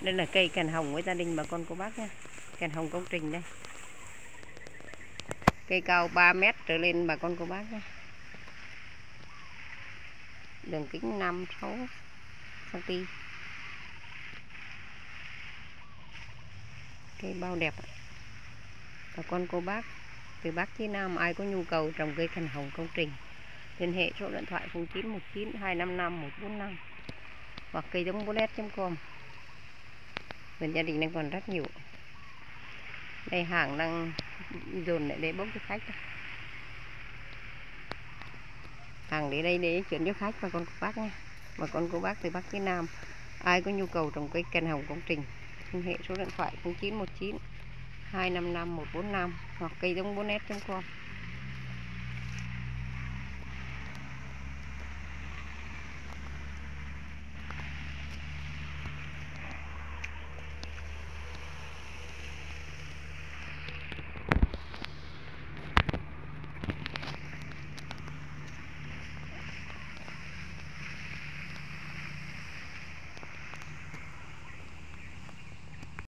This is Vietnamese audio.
đây là cây cành hồng với gia đình bà con cô bác nha cành hồng công trình đây. Cây cao 3 mét trở lên bà con cô bác nha đường kính 5 6 cm cây bao đẹp bà con cô bác, từ Bắc chí Nam ai có nhu cầu trồng cây cành hồng công trình, liên hệ số điện thoại 0919 255 145 hoặc cây giống bolet.com bên gia đình đang còn rất nhiều. Đây hàng đang dồn lại để bốc cho khách hàng để đây để chuyển cho khách và con cô bác nha. Và con cô bác từ Bắc tới Nam. Ai có nhu cầu trồng cây cành hồng công trình, liên hệ số điện thoại 0919 255 145 hoặc cây giống bonet.com